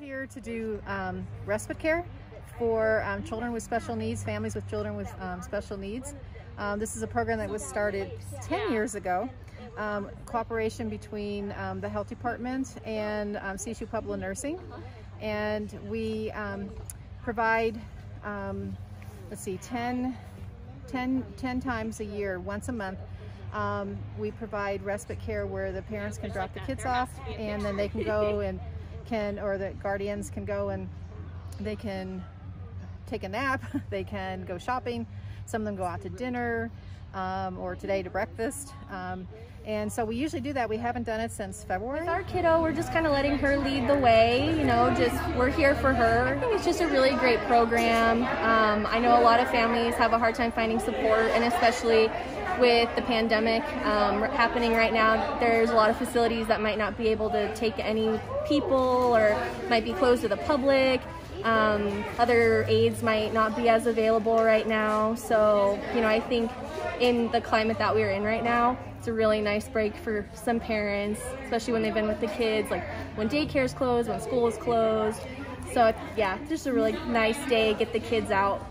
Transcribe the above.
Here to do um, respite care for um, children with special needs, families with children with um, special needs. Um, this is a program that was started 10 years ago. Um, cooperation between um, the health department and um, CSU Pueblo Nursing. And we provide, let's see, 10, 10, 10 times a year, once a month, um, we provide respite care where the parents can drop the kids off and then they can go and can, or the guardians can go and they can take a nap, they can go shopping, some of them go out to dinner, um, or today to breakfast. Um, and so we usually do that. We haven't done it since February. With our kiddo, we're just kind of letting her lead the way, you know, just we're here for her. I think it's just a really great program. Um, I know a lot of families have a hard time finding support, and especially with the pandemic um, happening right now, there's a lot of facilities that might not be able to take any people or might be closed to the public. Um, other aids might not be as available right now. So, you know, I think in the climate that we're in right now, it's a really nice break for some parents, especially when they've been with the kids, like when daycare is closed, when school is closed. So yeah, just a really nice day, get the kids out